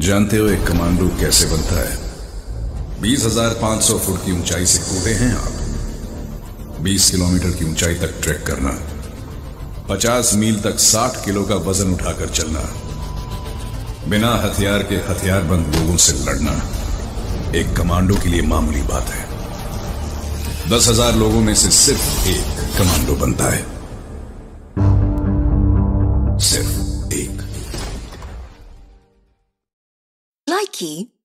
जानते हो एक कमांडो कैसे बनता है? बीस हज़ार पाँच सौ फुट की ऊंचाई से कूदे हैं आप। बीस किलोमीटर की ऊंचाई तक ट्रैक करना। पचास मील तक साठ किलो का वज़न उठाकर चलना। बिना हथियार के हथियारबंद लोगों से लड़ना एक कमांडो के लिए मामूली बात है। दस हज़ार लोगों में से सिर्फ़ एक कमांडो बनता है। सिर्फ़ एक Likey